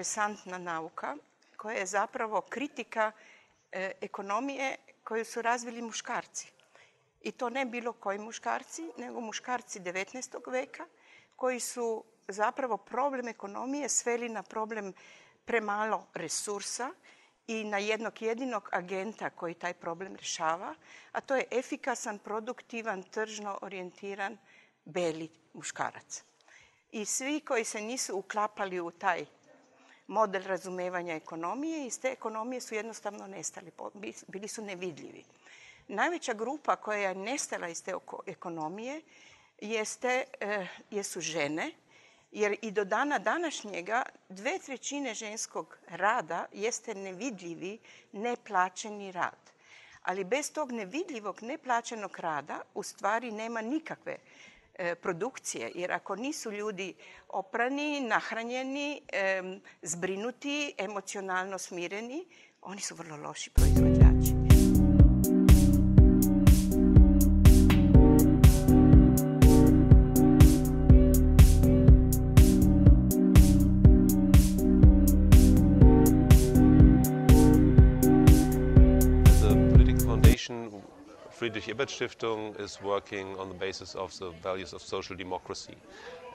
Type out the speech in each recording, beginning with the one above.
interesantna nauka koja je zapravo kritika e, ekonomije koju su razvili muškarci. I to ne bilo koji muškarci, nego muškarci 19. veka koji su zapravo problem ekonomije sveli na problem premalo resursa i na jednog jedinog agenta koji taj problem rješava, a to je efikasan, produktivan, tržno orijentiran beli muškarac. I svi koji se nisu uklapali u taj model razumevanja ekonomije, iz te ekonomije su jednostavno nestali, bili su nevidljivi. Najveća grupa koja je nestala iz te ekonomije jeste, eh, jesu žene, jer i do dana današnjega dve trećine ženskog rada jeste nevidljivi, neplaćeni rad. Ali bez tog nevidljivog, neplaćenog rada u stvari nema nikakve produkcije. Jer ako nisu ljudi oprani, nahranjeni, zbrinuti, emocionalno smireni, oni su vrlo loši proizvođači. Friedrich Ebert Stiftung is working on the basis of the values of social democracy.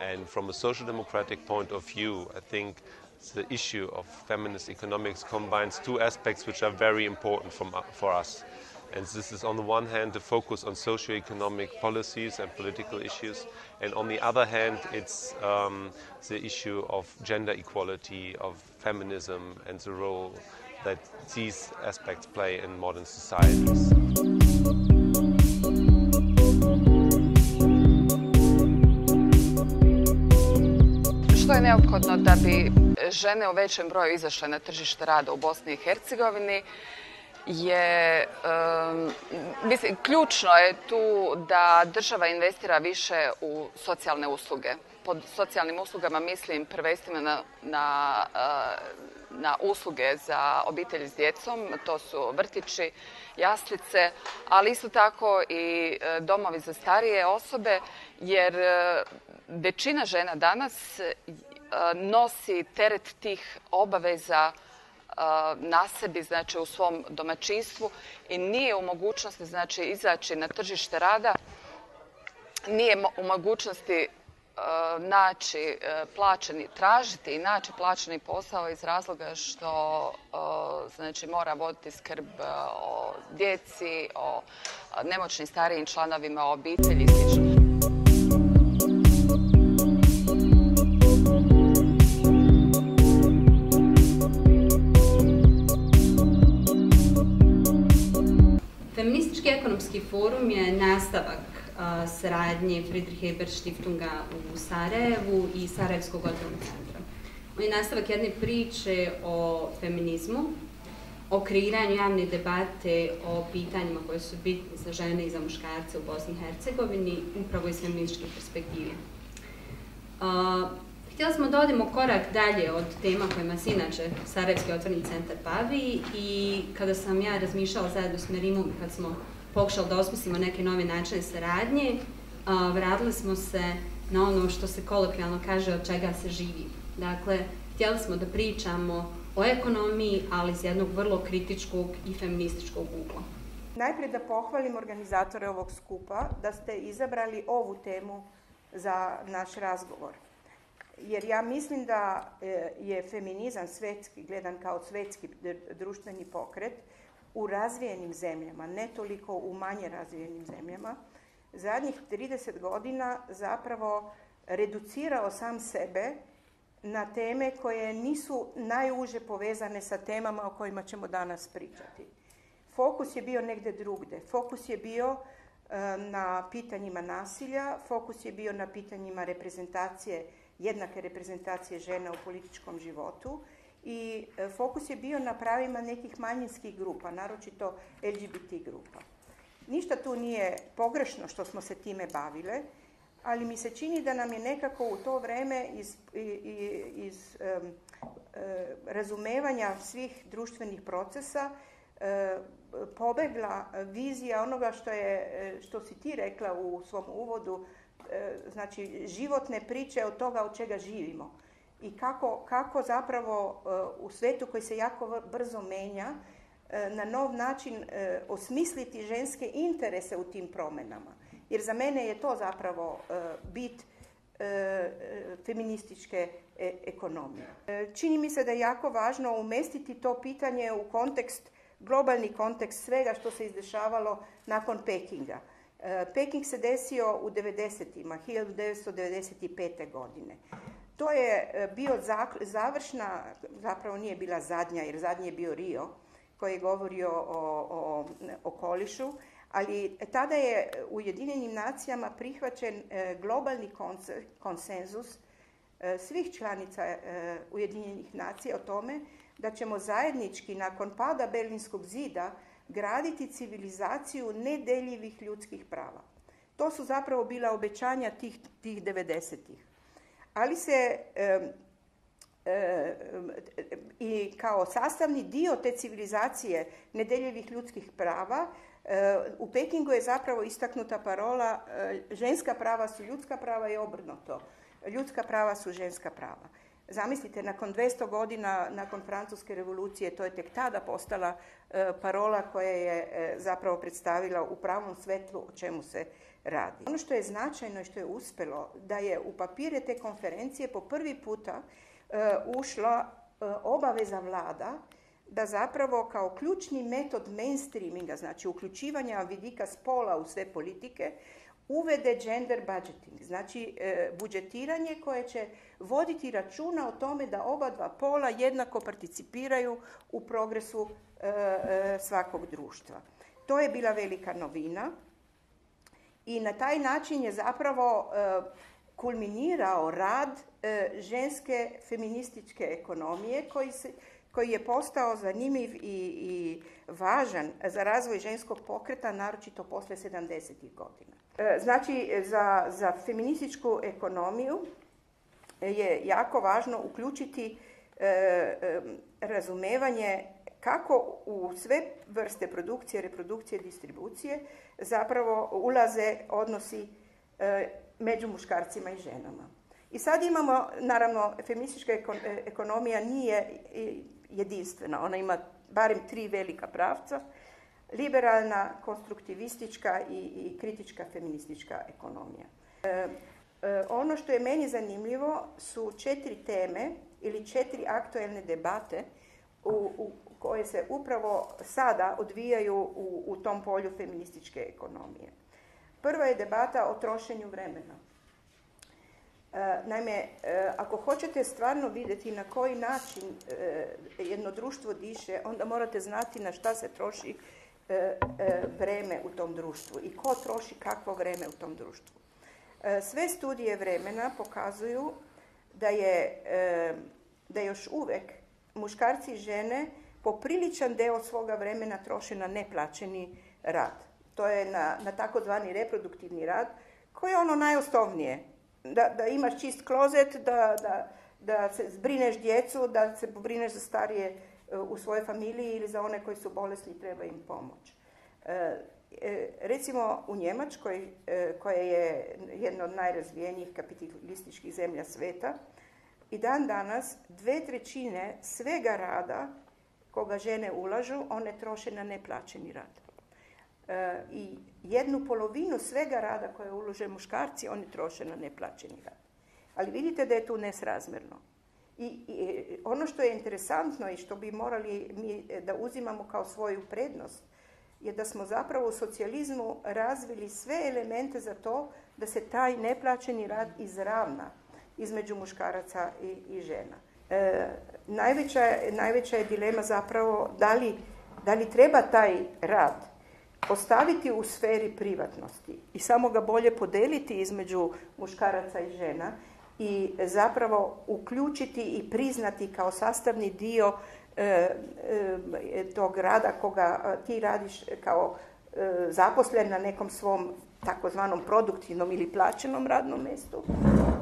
And from a social democratic point of view, I think the issue of feminist economics combines two aspects which are very important from, for us. And this is on the one hand the focus on socio-economic policies and political issues, and on the other hand it's um, the issue of gender equality, of feminism, and the role that these aspects play in modern societies. Neophodno da bi žene u većem broju izašle na tržište rada u Bosni i Hercegovini je, mislim, ključno je tu da država investira više u socijalne usluge. Pod socijalnim uslugama mislim prvenstveno na, na, na usluge za obitelji s djecom, to su vrtići, jaslice, ali isto tako i domovi za starije osobe, jer većina žena danas nosi teret tih obaveza na sebi, znači u svom domaćinstvu i nije u mogućnosti znači izaći na tržište rada, nije u mogućnosti naći plaćeni, tražiti i naći plaćeni posao iz razloga što znači mora voditi skrb o djeci, o nemoćnim starijim članovima obitelji i sl. Ekonomski forum je nastavak saradnje Friedrich Ebert Stiftunga u Sarajevu i Sarajevskog odbornog centra. On je nastavak jedne priče o feminizmu, o kreiranju javne debate o pitanjima koje su bitne za žene i za muškarce u Bosni i Hercegovini, upravo iz feminističke perspektive. Htjeli smo da odemo korak dalje od tema kojima se inače Sarajevski otvorni centar bavi i kada sam ja razmišljala zajedno s Merimom, kad smo pokušali da osmislimo neke nove načine saradnje, vratili smo se na ono što se kolokvijalno kaže od čega se živi. Dakle, htjeli smo da pričamo o ekonomiji, ali iz jednog vrlo kritičkog i feminističkog ugla. Najprije da pohvalim organizatore ovog skupa da ste izabrali ovu temu za naš razgovor jer ja mislim da e, je feminizam svetski, gledan kao svetski društveni pokret, u razvijenim zemljama, ne toliko u manje razvijenim zemljama, zadnjih 30 godina zapravo reducirao sam sebe na teme koje nisu najuže povezane sa temama o kojima ćemo danas pričati. Fokus je bio negdje drugde. Fokus je bio na pitanjima nasilja, fokus je bio na pitanjima reprezentacije jednake reprezentacije žena u političkom životu i e, fokus je bio na pravima nekih manjinskih grupa, naročito LGBT grupa. Ništa tu nije pogrešno što smo se time bavile, ali mi se čini da nam je nekako u to vrijeme iz, iz e, razumevanja svih društvenih procesa e, pobegla vizija onoga što, je, što si ti rekla u svom uvodu, znači životne priče od toga od čega živimo. I kako, kako zapravo u svetu koji se jako brzo menja, na nov način osmisliti ženske interese u tim promjenama. Jer za mene je to zapravo bit feminističke ekonomije. Čini mi se da je jako važno umestiti to pitanje u kontekst globalni kontekst svega što se izdešavalo nakon Pekinga. E, Peking se desio u 90-ima, 1995. godine. To je e, bio završna, zapravo nije bila zadnja, jer zadnji je bio Rio, koji je govorio o, okolišu, ali tada je u Ujedinjenim nacijama prihvaćen e, globalni konsenzus svih članica Ujedinjenih nacija o tome da ćemo zajednički nakon pada Berlinskog zida graditi civilizaciju nedeljivih ljudskih prava. To su zapravo bila obećanja tih, tih 90-ih. Ali se i kao sastavni dio te civilizacije nedeljivih ljudskih prava u Pekingu je zapravo istaknuta parola ženska prava su ljudska prava i obrnuto. Ljudska prava su ženska prava. Zamislite, nakon 200 godina, nakon Francuske revolucije, to je tek tada postala parola koja je zapravo predstavila u pravom svetlu o čemu se radi. Ono što je značajno i što je uspjelo, da je u papire te konferencije po prvi puta e, ušla obaveza vlada da zapravo kao ključni metod mainstreaminga, znači uključivanja vidika spola u sve politike, uvede gender budgeting, znači e, budžetiranje koje će voditi računa o tome da oba dva pola jednako participiraju u progresu e, e, svakog društva. To je bila velika novina i na taj način je zapravo kulminirao rad ženske feminističke ekonomije koji se koji je postao zanimljiv i, i važan za razvoj ženskog pokreta, naročito posle 70. godina. E, znači, za, za feminističku ekonomiju je jako važno uključiti e, e, razumevanje kako u sve vrste produkcije, reprodukcije, distribucije zapravo ulaze odnosi među muškarcima i ženama. I sad imamo, naravno, feministička ekonomija nije jedinstvena. Ona ima barem tri velika pravca. Liberalna, konstruktivistička i, i kritička feministička ekonomija. E, e, ono što je meni zanimljivo su četiri teme ili četiri aktuelne debate u, u koje se upravo sada odvijaju u, u tom polju feminističke ekonomije. Prva je debata o trošenju vremena. E, naime, e, ako hoćete stvarno vidjeti na koji način e, jedno društvo diše, onda morate znati na šta se troši vreme u tom društvu i ko troši kakvo vreme u tom društvu. Sve studije vremena pokazuju da je da još uvek muškarci i žene popriličan deo svoga vremena troše na neplaćeni rad. To je na, na takozvani reproduktivni rad, koji je ono najosnovnije da, da imaš čist klozet, da, da, da se zbrineš djecu, da se pobrineš za starije e, u svojoj familiji ili za one koji su bolesni treba im pomoć. E, e, recimo u Njemačkoj, koja je jedna od najrazvijenijih kapitalističkih zemlja sveta, i dan danas dve trećine svega rada koga žene ulažu, one troše na neplaćeni rad. E, i jednu polovinu svega rada koje ulože muškarci, oni troše na neplaćeni rad. Ali vidite da je tu nesrazmjerno. I, I, ono što je interesantno i što bi morali mi da uzimamo kao svoju prednost je da smo zapravo u socijalizmu razvili sve elemente za to da se taj neplaćeni rad izravna između muškaraca i, i žena. E, najveća, najveća je dilema zapravo da li, treba taj rad ostaviti u sferi privatnosti i samo ga bolje podeliti između muškaraca i žena i zapravo uključiti i priznati kao sastavni dio e, e, tog rada koga ti radiš kao e, zaposlen na nekom svom takozvanom produktivnom ili plaćenom radnom mjestu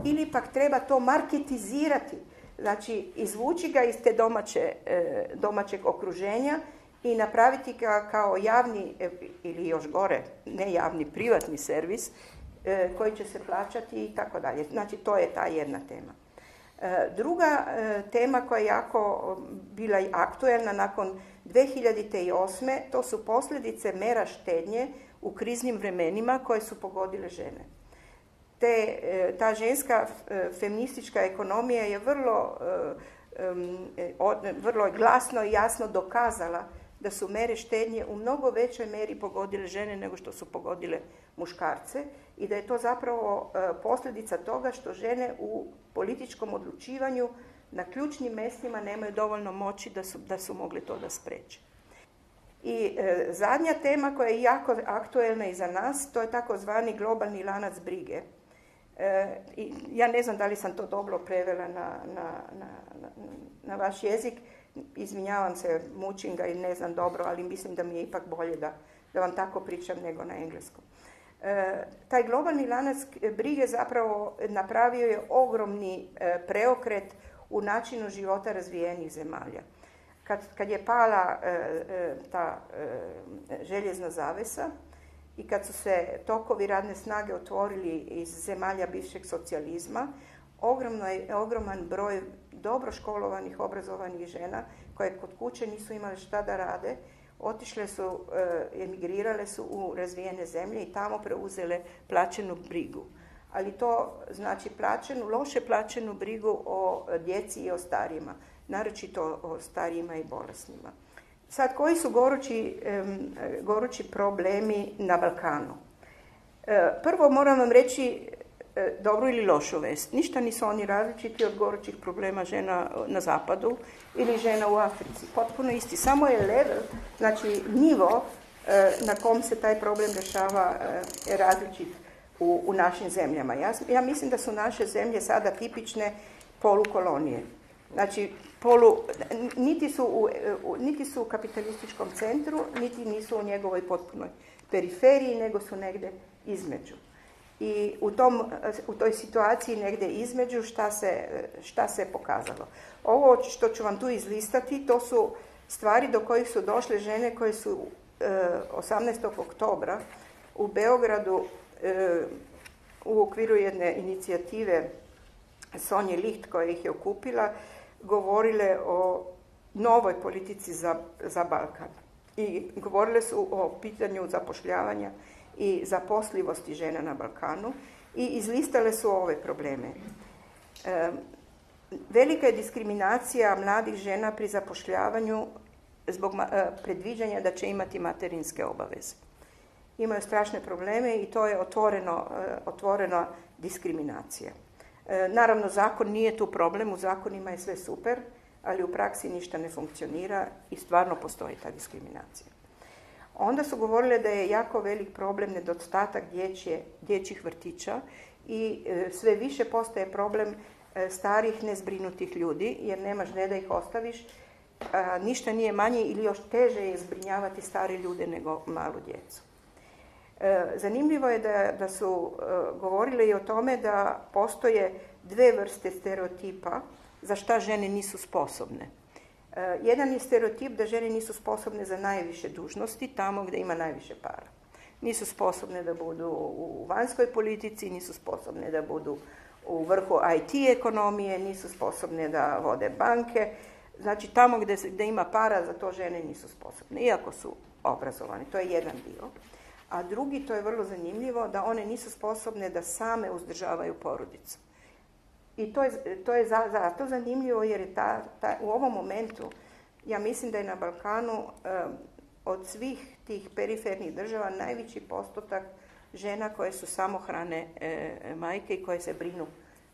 ili pak treba to marketizirati znači izvući ga iz te domaće, domaćeg okruženja i napraviti ga kao javni e, ili još gore, ne javni, privatni servis e, koji će se plaćati i tako dalje. Znači, to je ta jedna tema. Druga tema koja je jako bila i aktuelna nakon 2008. to su posljedice mera štednje u kriznim vremenima koje su pogodile žene. Te, ta ženska feministička ekonomija je vrlo, vrlo glasno i jasno dokazala da su mere štednje u mnogo većoj meri pogodile žene nego što su pogodile muškarce i da je to zapravo e, posljedica toga što žene u političkom odlučivanju na ključnim mjestima nemaju dovoljno moći da su, da su mogli to da spreče. I e, zadnja tema koja je jako aktuelna i za nas, to je takozvani globalni lanac brige. E, ja ne znam da li sam to dobro prevela na, na, na, na vaš jezik, izvinjavam se, mučim ga i ne znam dobro, ali mislim da mi je ipak bolje da, da vam tako pričam nego na engleskom. E, taj globalni lanac brige zapravo napravio je ogromni e, preokret u načinu života razvijenih zemalja. Kad, kad je pala e, ta željezna zavesa i kad su se tokovi radne snage otvorili iz zemalja bivšeg socijalizma, ogromno je, ogroman broj dobro školovanih, obrazovanih žena koje kod kuće nisu imale šta da rade, otišle su, eh, emigrirale su u razvijene zemlje i tamo preuzele plaćenu brigu. Ali to znači plaćenu, loše plaćenu brigu o djeci i o starijima, naročito o starijima i bolesnima. Sad, koji su gorući, gorući problemi na Balkanu? Eh, prvo moram vam reći E, dobru ili lošu vest. Ništa nisu oni različiti od gorućih problema žena na zapadu ili žena u Africi. Potpuno isti. Samo je level, znači nivo e, na kom se taj problem rješava e, različit u, u našim zemljama. Ja, ja mislim da su naše zemlje sada tipične polukolonije. Znači, polu, niti, su u, niti su u kapitalističkom centru, niti nisu u njegovoj potpunoj periferiji, nego su negdje između i u, tom, u toj situaciji negdje između šta se, šta se pokazalo. Ovo što ću vam tu izlistati, to su stvari do kojih su došle žene koje su 18. E, oktobra u Beogradu e, u okviru jedne inicijative Sonje Licht koja ih je okupila, govorile o novoj politici za, za Balkan. I govorile su o pitanju zapošljavanja i zaposlivosti žena na Balkanu i izlistale su ove probleme. E, velika je diskriminacija mladih žena pri zapošljavanju zbog e, predviđanja da će imati materinske obaveze. Imaju strašne probleme i to je otvoreno, e, otvorena diskriminacija. Naravno, zakon nije tu problem, u zakonima je sve super, ali u praksi ništa ne funkcionira i stvarno postoji ta diskriminacija. Onda su govorile da je jako velik problem nedostatak dječje, dječjih vrtića i e, sve više postaje problem e, starih nezbrinutih ljudi jer nemaš gdje da ih ostaviš. ništa nije manje ili još teže je zbrinjavati stare ljude nego malu djecu. E, zanimljivo je da, da su govorile i o tome da postoje dve vrste stereotipa za šta žene nisu sposobne. Eh, jedan je stereotip da žene nisu sposobne za najviše dužnosti tamo gdje ima najviše para. Nisu sposobne da budu u vanjskoj politici, nisu sposobne da budu u vrhu IT ekonomije, nisu sposobne da vode banke. Znači tamo gdje ima para, za to žene nisu sposobne, iako su obrazovane. To je jedan dio. A drugi, to je vrlo zanimljivo, da one nisu sposobne da same uzdržavaju porodicu. I to je, to je zato zanimljivo jer je ta, ta, u ovom momentu, ja mislim da je na Balkanu od svih tih perifernih država najveći postotak žena koje su samohrane e, majke i koje se brinu,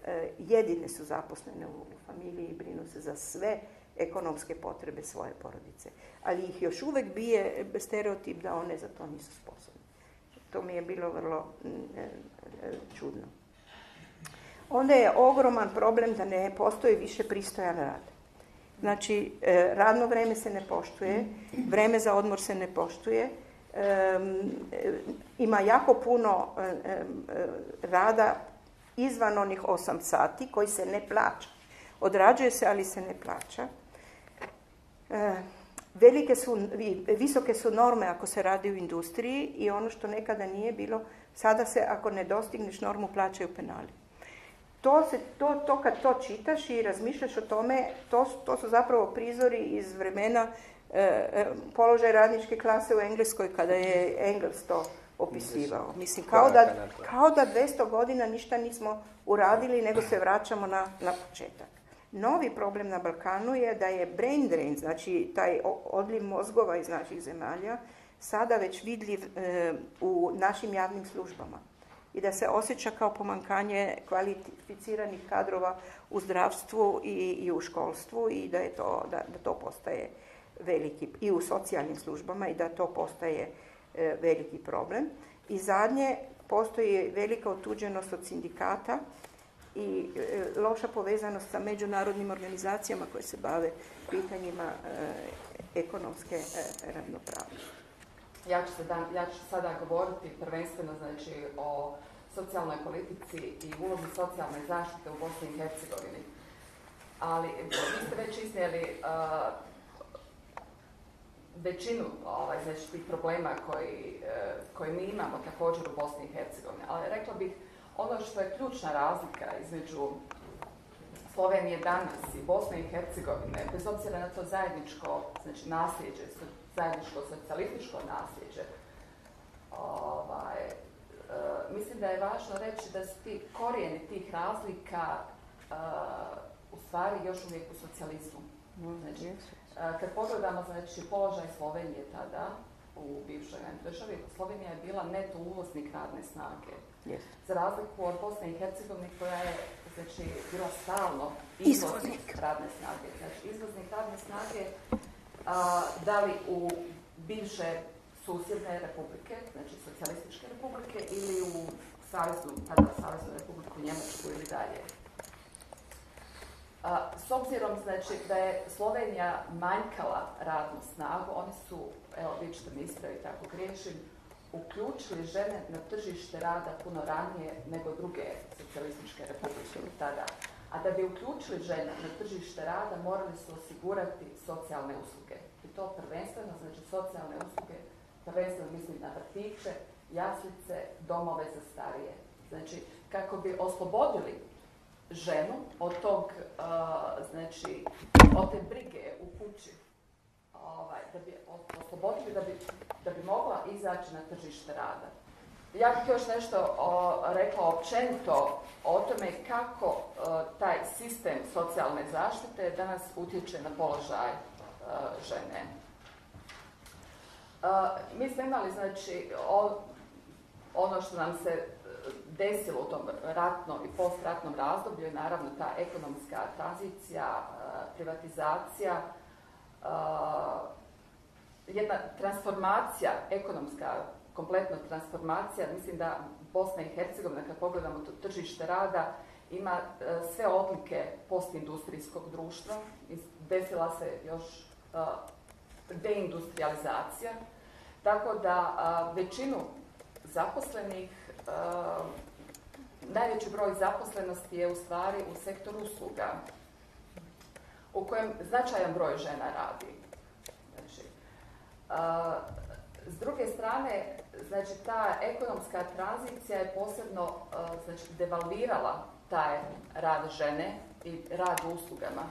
e, jedine su zaposlene u, familiji i brinu se za sve ekonomske potrebe svoje porodice. Ali ih još uvijek bije stereotip da one za to nisu sposobne. To mi je bilo vrlo e, čudno onda je ogroman problem da ne postoji više pristojan rad. Znači, e, radno vreme se ne poštuje, vreme za odmor se ne poštuje, e, ima jako puno rada izvan onih osam sati koji se ne plaća. Odrađuje se, ali se ne plaća. Velike su, visoke su norme ako se radi u industriji i ono što nekada nije bilo, sada se ako ne dostigneš normu plaćaju penali. to, se, to, to kad to čitaš i razmišljaš o tome, to, to su zapravo prizori iz vremena e, e, položaj radničke klase u Engleskoj kada je Engels to opisivao. Mislim, kao da, kao da 200 godina ništa nismo uradili, nego se vraćamo na, na početak. Novi problem na Balkanu je da je brain drain, znači taj odliv mozgova iz naših zemalja, sada već vidljiv e, u našim javnim službama i da se osjeća kao pomankanje kvalificiranih kadrova u zdravstvu i, u školstvu i da, je to, da, da to postaje veliki i u socijalnim službama i da to postaje e, veliki problem. I zadnje, postoji velika otuđenost od sindikata i e, loša povezanost sa međunarodnim organizacijama koje se bave pitanjima e, ekonomske e, ravnopravnosti. Ja ću, ja ću sada govoriti prvenstveno znači, o socijalnoj politici i ulozi socijalne zaštite u Bosni i Hercegovini. Ali vi ste već iznijeli većinu ovaj, znači, tih problema koji, koji mi imamo također u Bosni i Hercegovini. Ali rekla bih ono što je ključna razlika između Slovenije danas i Bosne i Hercegovine, bez obzira na to zajedničko znači, nasljeđe, zajedničko socijalističko nasljeđe, ovaj, e, mislim da je važno reći da su ti korijeni tih razlika e, u stvari još uvijek u socijalizmu. Znači, e, kad pogledamo znači, položaj Slovenije tada u bivšoj državi, Slovenija je bila neto uvoznik radne snage. Yes. Za razliku od Bosne i Hercegovine koja je znači, bila stalno izvoznik radne snage. Znači, izvoznik radne snage a, da li u bivše susjedne republike, znači socijalističke republike ili u Saveznu, tada Saveznu republiku Njemačku ili dalje. A, s obzirom znači, da je Slovenija manjkala radnu snagu, oni su, evo vi ćete mi ispraviti ako griješim, uključili žene na tržište rada puno ranije nego druge socijalističke republike tada. A da bi uključili žene na tržište rada morali su osigurati socijalne usluge. I to prvenstveno, znači socijalne usluge, prvenstveno mislim na vrtiće, jaslice, domove za starije. Znači, kako bi oslobodili ženu od tog, znači, od te brige u kući, ovaj, da bi oslobodili, da bi, da bi mogla izaći na tržište rada. Ja bih još nešto o, rekla općenito o tome kako taj sistem socijalne zaštite danas utječe na položaj žene. mi smo imali, znači, ono što nam se desilo u tom ratnom i postratnom razdoblju je naravno ta ekonomska tranzicija, privatizacija, jedna transformacija, ekonomska kompletna transformacija, mislim da Bosna i Hercegovina, kad pogledamo to tržište rada, ima e, sve odlike postindustrijskog društva. Desila se još uh, deindustrializacija, tako da većinu zaposlenih, najveći broj zaposlenosti je u stvari u sektoru usluga, u kojem značajan broj žena radi. S druge strane, znači, ta ekonomska tranzicija je posebno znači, devalvirala taj rad žene i rad u uslugama,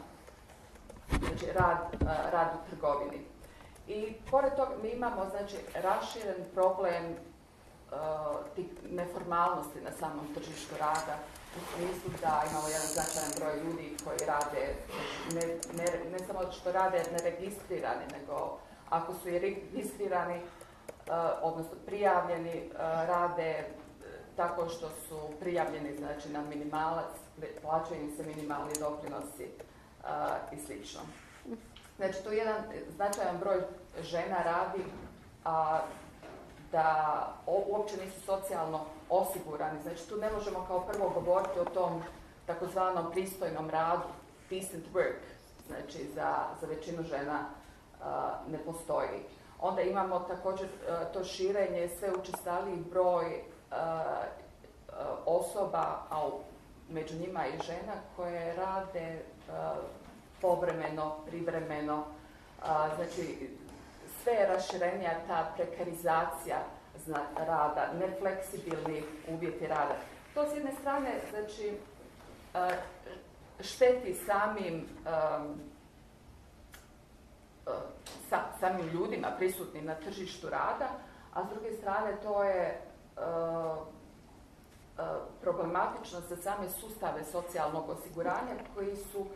znači rad, rad u trgovini. I pored toga mi imamo znači, raširen problem tih neformalnosti na samom tržištu rada u smislu da imamo jedan značajan broj ljudi koji rade, ne, ne, ne samo što rade neregistrirani, nego ako su i registrirani, uh, odnosno prijavljeni, uh, rade uh, tako što su prijavljeni znači, na minimalac, plaćaju im se minimalni doprinosi i slično. Znači, tu jedan značajan broj žena radi, a da uopće nisu socijalno osigurani. Znači tu ne možemo kao prvo govoriti o tom takozvanom pristojnom radu, decent work, znači za, za većinu žena ne postoji. Onda imamo također to širenje, sve učestaliji broj osoba, a među njima i žena koje rade povremeno, privremeno, znači sve je raširenija ta prekarizacija rada, nefleksibilni uvjeti rada. To s jedne strane, znači, šteti samim samim ljudima prisutnim na tržištu rada, a s druge strane to je problematično za same sustave socijalnog osiguranja koji su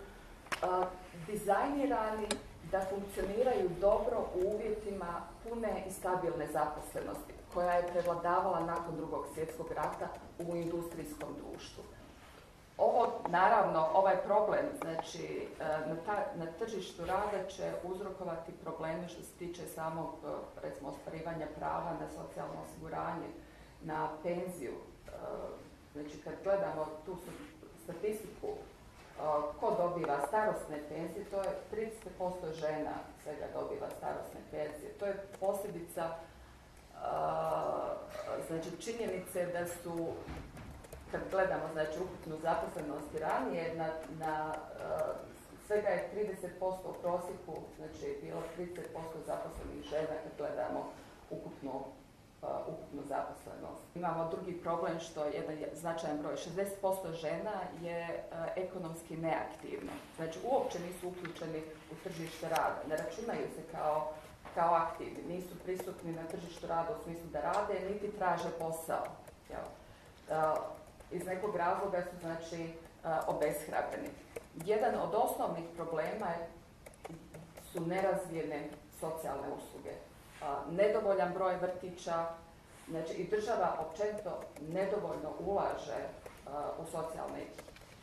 dizajnirani da funkcioniraju dobro u uvjetima pune i stabilne zaposlenosti koja je prevladavala nakon drugog svjetskog rata u industrijskom društvu. Ovo, naravno, ovaj problem, znači, e, na, na tržištu rada će uzrokovati probleme što se tiče samog, e, recimo, ostvarivanja prava na socijalno osiguranje, na penziju. E, znači, kad gledamo tu statistiku ko dobiva starostne penzije, to je 30% žena svega dobiva starostne penzije. To je posljedica znači činjenice da su kad gledamo znači ukupnu zaposlenost ranije na, na svega je 30% u prosjeku, znači bilo 30% zaposlenih žena kad gledamo ukupnu ukupnu zaposlenost. Imamo drugi problem što je jedan značajan broj, 60% žena je ekonomski neaktivno. Znači uopće nisu uključeni u tržište rada, ne računaju se kao, kao aktivni, nisu prisutni na tržištu rada u smislu da rade, niti traže posao. Iz nekog razloga su znači obeshrabreni. Jedan od osnovnih problema su nerazvijene socijalne usluge nedovoljan broj vrtića, znači i država općenito nedovoljno ulaže u socijalne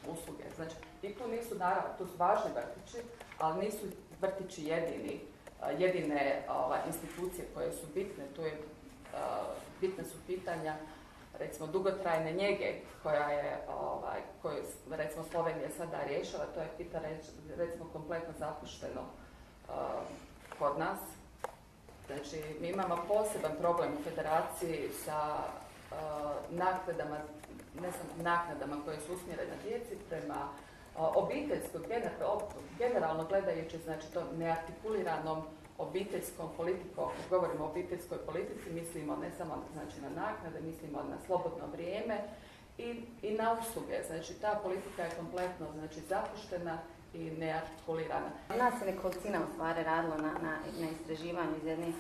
usluge. Znači, i tu nisu, naravno, tu su važni vrtići, ali nisu vrtići jedini, jedine ovaj, institucije koje su bitne. Tu je, bitne su pitanja recimo dugotrajne njege koja je, ovaj, koju recimo Slovenija sada rješava, to je pitanje recimo kompletno zapušteno kod nas. Znači, mi imamo poseban problem u federaciji sa uh, naknadama, ne samo naknadama koje su usmjerene djeci prema uh, obiteljskog, generalno gledajući, znači to neartikuliranom obiteljskom politikom, ako govorimo o obiteljskoj politici, mislimo ne samo znači, na naknade, mislimo na slobodno vrijeme i, i na usluge. Znači, ta politika je kompletno znači, zapuštena i neartikulirana. Nas je nekolicina u stvari radilo na, na, istraživanju iz jedne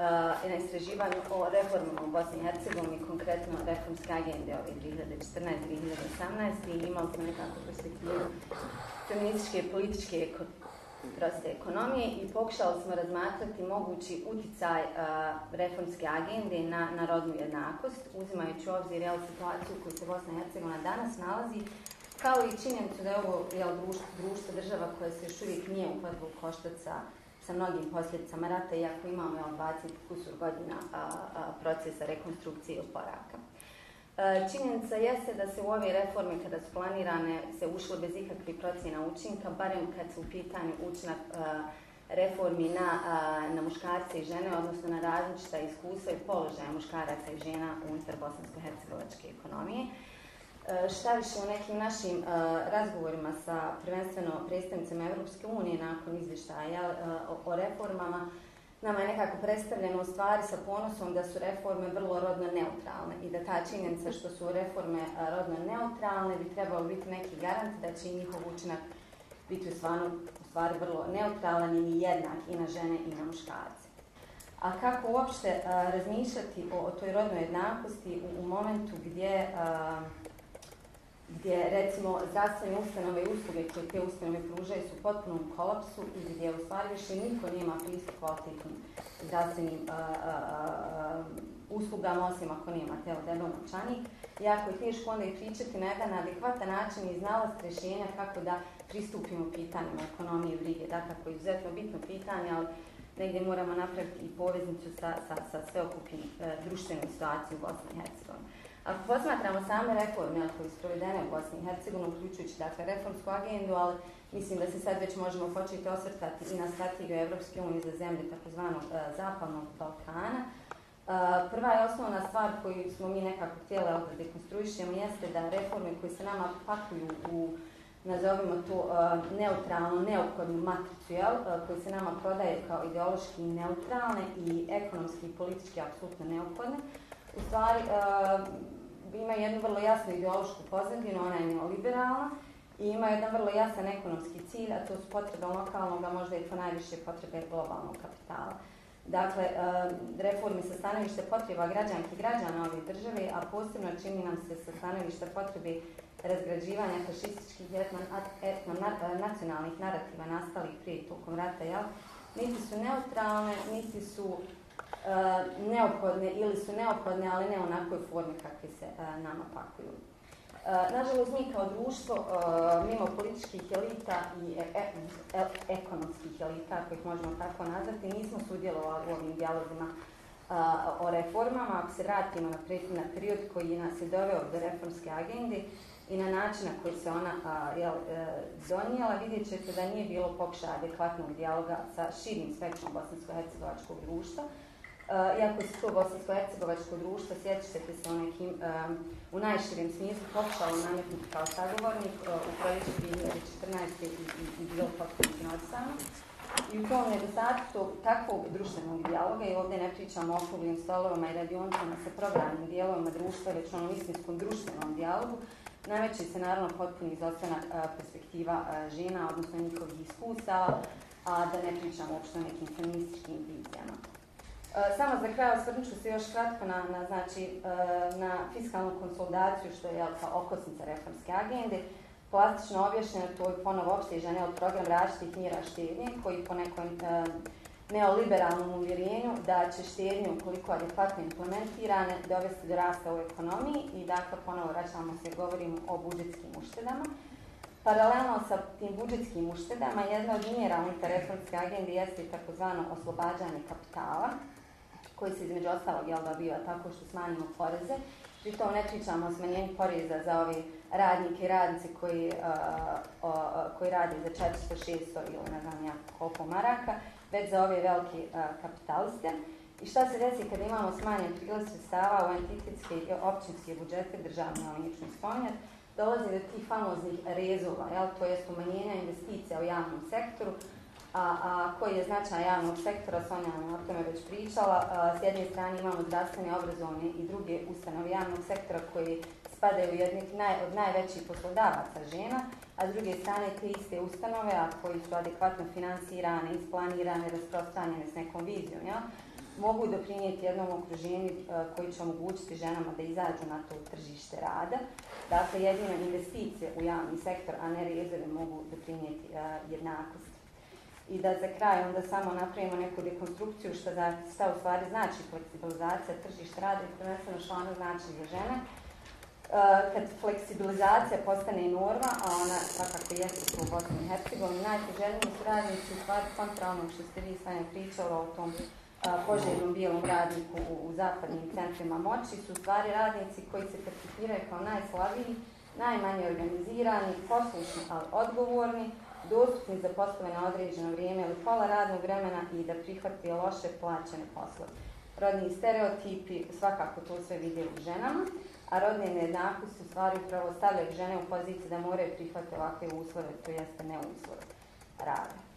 Uh, na istraživanju o reformama u Bosni i Hercegovini, konkretno reformske agende ove 2014-2018 i imali smo nekako perspektivu feminističke političke proste ekonomije i pokušali smo razmatrati mogući uticaj reformske agende na, na rodnu jednakost, uzimajući u obzir jel, situaciju u kojoj se Bosna i Hercegovina danas nalazi, kao i činjenicu da je ovo jel, društvo, društvo država koja se još uvijek nije u koštac sa, sa mnogim posljedicama rata, iako imamo jel, 20 kusur godina procesa rekonstrukcije i oporavka. E, činjenica jeste da se u ove reforme kada su planirane se ušlo bez ikakvih procjena učinka, barem kad su u pitanju učinak a, reformi na, a, na muškarce i žene, odnosno na različita iskustva i položaja muškaraca i žena unutar bosansko-hercegovačke ekonomije. E, šta više u nekim našim razgovorima sa prvenstveno predstavnicama Evropske unije nakon izvještaja o reformama, nama je nekako predstavljeno u stvari sa ponosom da su reforme vrlo rodno neutralne i da ta činjenica što su reforme rodno neutralne bi trebalo biti neki garant da će njihov učinak biti u, stvari vrlo neutralan i jednak i na žene i na muškarce. A kako uopšte razmišljati o, toj rodnoj jednakosti u, momentu gdje gdje recimo zdravstvene ustanove i usluge koje te ustanove pružaju su u potpunom kolapsu i gdje u stvari više niko nema pristup kvalitetnim zdravstvenim uh, uh, uslugama osim ako nema teo debel novčanik. Jako je teško onda i pričati na jedan adekvatan način i znalost rješenja kako da pristupimo pitanjima ekonomije i brige. Dakle, je izuzetno bitno pitanje, ali negdje moramo napraviti i poveznicu sa, sa, sa sveokupnim uh, društvenom situacijom u Bosni i Hercegovini. Ako posmatramo same reforme koje su provedene u Bosni i Hercegovini, uključujući dakle, reformsku agendu, ali mislim da se sad već možemo početi osvrtati i na strategiju Evropske unije za zemlje takozvanog uh, Zapadnog Balkana. Uh, prva je osnovna stvar koju smo mi nekako htjeli da dekonstruišemo jeste da reforme koje se nama pakuju u nazovimo to uh, neutralno, neophodnu matricu, jel, koji se nama prodaje kao ideološki neutralne i ekonomski i politički apsolutno neophodne, u stvari uh, ima jednu vrlo jasnu ideološku pozadinu, ona je neoliberalna i ima jedan vrlo jasan ekonomski cilj, a to su potrebe lokalnog, a možda i to najviše potrebe globalnog kapitala. Dakle, e, reformi sa stanovište potreba građanki i građana ove države, a posebno čini nam se sa stanovišta potrebe razgrađivanja fašističkih etno, nacionalnih narativa nastalih prije tokom rata, jel? niti su neutralne, niti su e, neophodne ili su neophodne, ali ne u onakvoj formi kakvi se e, nama pakuju. E, nažalost, mi kao društvo, mimo političkih elita i ekonomskih elita, ako ih možemo tako nazvati, nismo sudjelovali u ovim dijalozima o reformama. Ako se vratimo na, period koji nas je doveo do reformske agende, i na način na koji se ona jel, e, donijela, vidjet ćete da nije bilo pokušaja adekvatnog dijaloga sa širim spektrom bosansko-hercegovačkog društva. Uh, iako se to bosansko-hercegovačko društvo, sjećate se o nekim, u najširem smislu pokušalo nametnuti kao sagovornik u proljeću 2014. i, i, bilo potpuno ignorisano. I u tom nedostatku takvog društvenog dijaloga, i ovdje ne pričamo o okruglim stolovima i radionicama sa programnim dijelovima društva, već onom istinskom društvenom dijalogu, Nameće se naravno potpuni izostanak perspektiva žena, odnosno njihovih iskustava, a da ne pričamo uopšte o nekim feminističkim vizijama. Samo za kraj osvrnut ću se još kratko na, na, znači, na fiskalnu konsolidaciju, što je kao okosnica reformske agende. Plastično objašnjeno, to je ponovo opšte žene od program različitih mjera štednje, koji po nekom neoliberalnom uvjerenju da će štednje, ukoliko adekvatno implementirane, dovesti do rasta u ekonomiji i dakle ponovo vraćamo se govorimo o budžetskim uštedama. Paralelno sa tim budžetskim uštedama, jedna od mjera unutar reformske agende jeste takozvano oslobađanje kapitala, koji se između ostalog jel, dobiva tako što smanjimo poreze. Pri tom ne pričamo o smanjenju poreza za ove radnike i radnice koji, koji radi za 400, 600 ili ne znam ja koliko maraka, već za ove velike kapitaliste. I šta se desi kada imamo smanjen prilaz sredstava u entitetske i općinske budžete, državne, ali neću spominjati, dolazi do tih famoznih rezova, jel, to je umanjenja investicija u javnom sektoru, a, a koji je značaj javnog sektora, Sonja nam o tome već pričala. s jedne strane imamo zdravstvene, obrazovne i druge ustanove javnog sektora koji spadaju u jednih od najvećih poslodavaca žena, a s druge strane te iste ustanove, a koji su adekvatno finansirane, isplanirane, rasprostranjene s nekom vizijom, ja, mogu doprinijeti jednom okruženju koji će omogućiti ženama da izađu na to tržište rada. Dakle, jedine investicije u javni sektor, a ne rezerve mogu doprinijeti jednakost. I da za kraj onda samo napravimo neku dekonstrukciju što da šta u stvari znači fleksibilizacija tržišta rada i prvenstveno što ono znači za žene. Eh, kad fleksibilizacija postane norma, a ona svakako jeste u Bosni i Hercegovini, najpoželjniji su radnici u stvari kontra onog što ste vi stanje pričali o tom eh, poželjnom bijelom radniku u, zapadnim centrima moći, su stvari radnici koji se percipiraju kao najslabiji, najmanje organizirani, poslušni, ali odgovorni, dostupni za poslove na određeno vrijeme ili pola radnog vremena i da prihvati loše plaćene poslove. Rodni stereotipi svakako to sve vidjeli u ženama a rodne nejednakosti u stvari upravo stavljaju žene u poziciji da moraju prihvatiti ovakve uslove, to jeste ne uslove rada.